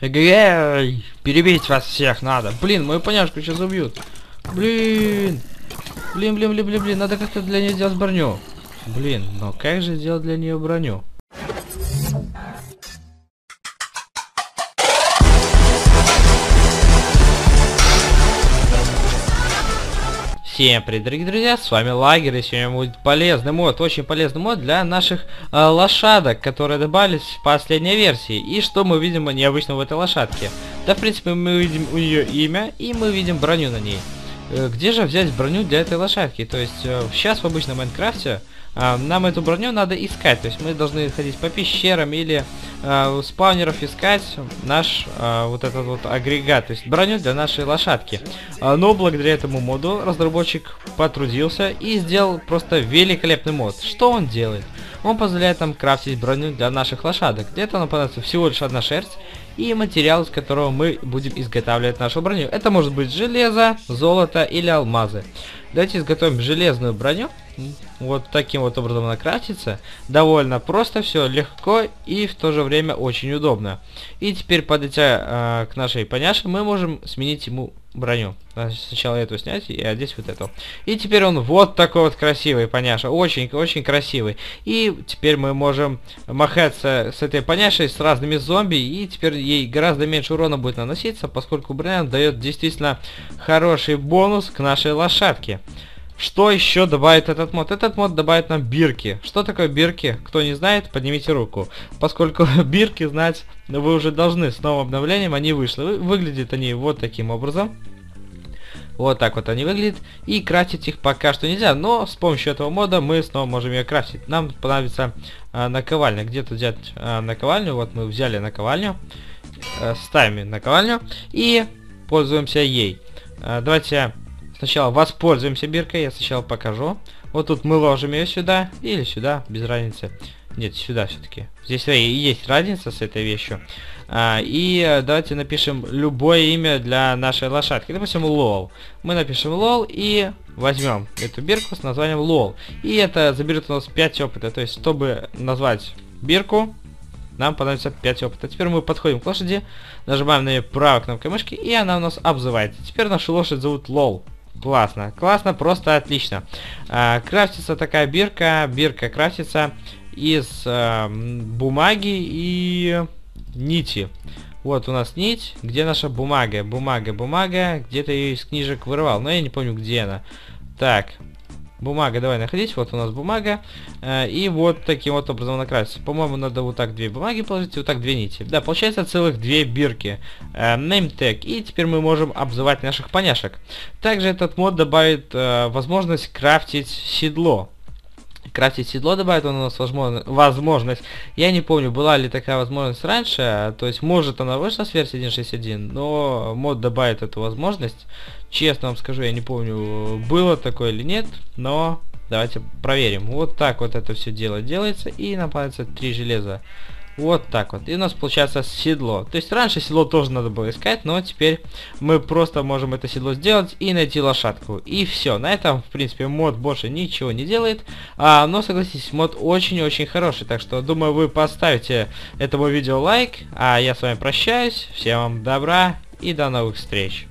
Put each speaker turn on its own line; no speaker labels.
Эгей! Перебить вас всех надо. Блин, мою поняшку сейчас убьют. Блин! Блин, блин, блин, блин, блин, надо как-то для нее сделать броню. Блин, но как же сделать для нее броню? Всем привет, дорогие друзья, с вами Лагер, и сегодня будет полезный мод, очень полезный мод для наших э, лошадок, которые добавились в последней версии. И что мы видим необычного в этой лошадке? Да, в принципе, мы видим у нее имя, и мы видим броню на ней. Э, где же взять броню для этой лошадки? То есть, э, сейчас в обычном Майнкрафте нам эту броню надо искать. То есть, мы должны ходить по пещерам или э, у спаунеров искать наш э, вот этот вот агрегат. То есть, броню для нашей лошадки. Но благодаря этому моду разработчик потрудился и сделал просто великолепный мод. Что он делает? Он позволяет нам крафтить броню для наших лошадок. Где-то нам понадобится всего лишь одна шерсть и материал, из которого мы будем изготавливать нашу броню. Это может быть железо, золото или алмазы. Давайте изготовим железную броню. Вот таким вот образом она крафтится. Довольно просто все, легко и в то же время очень удобно. И теперь, подойдя э, к нашей поняше, мы можем сменить ему броню. Сначала эту снять и одеть вот эту. И теперь он вот такой вот красивый, поняша. Очень-очень красивый. И теперь мы можем махаться с этой поняшей, с разными зомби. И теперь ей гораздо меньше урона будет наноситься, поскольку броня дает действительно хороший бонус к нашей лошадке. Что еще добавит этот мод? Этот мод добавит нам бирки. Что такое бирки? Кто не знает, поднимите руку. Поскольку бирки знать вы уже должны с новым обновлением, они вышли. Выглядят они вот таким образом. Вот так вот они выглядят. И крафтить их пока что нельзя. Но с помощью этого мода мы снова можем ее крафтить. Нам понадобится а, наковальня. Где-то взять а, наковальню. Вот мы взяли наковальню. А, ставим наковальню. И пользуемся ей. А, давайте Сначала воспользуемся биркой, я сначала покажу. Вот тут мы ложим ее сюда или сюда, без разницы. Нет, сюда все-таки. Здесь есть разница с этой вещью. А, и э, давайте напишем любое имя для нашей лошадки. Допустим, лол. Мы напишем лол и возьмем эту бирку с названием лол. И это заберет у нас 5 опыта. То есть, чтобы назвать бирку, нам понадобится 5 опыта. Теперь мы подходим к лошади, нажимаем на нее правой кнопкой мышки, и она у нас обзывается. Теперь нашу лошадь зовут лол. Классно, классно, просто отлично. А, крафтится такая бирка, бирка крафтится из а, бумаги и нити. Вот у нас нить, где наша бумага, бумага, бумага, где-то ее из книжек вырвал, но я не помню, где она. Так, Бумага, давай находить. Вот у нас бумага. Э, и вот таким вот образом накраситься. По-моему, надо вот так две бумаги положить, вот так две нити. Да, получается целых две бирки. Э, name tag. И теперь мы можем обзывать наших поняшек. Также этот мод добавит э, возможность крафтить седло крафтить седло добавит он у нас возможность. Я не помню, была ли такая возможность раньше, то есть может она вышла с версии 1.6.1, но мод добавит эту возможность. Честно вам скажу, я не помню, было такое или нет, но давайте проверим. Вот так вот это все дело делается, и нам понадобится три железа. Вот так вот. И у нас получается седло. То есть раньше седло тоже надо было искать, но теперь мы просто можем это седло сделать и найти лошадку. И все. На этом, в принципе, мод больше ничего не делает. А, но согласитесь, мод очень-очень хороший. Так что, думаю, вы поставите этому видео лайк. А я с вами прощаюсь. Всем вам добра и до новых встреч.